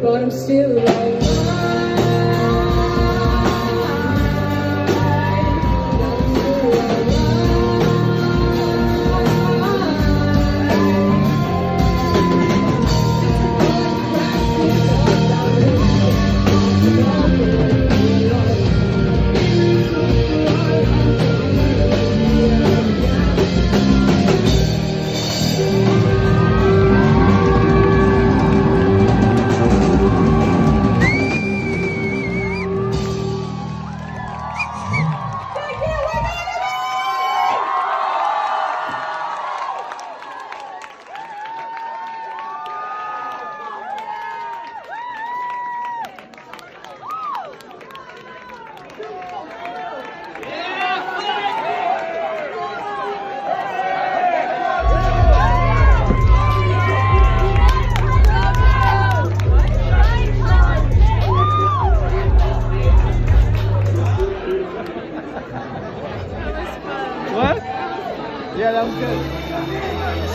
But I'm still alive. That was fun. What? Yeah, that was good.